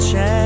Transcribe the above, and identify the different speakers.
Speaker 1: chance.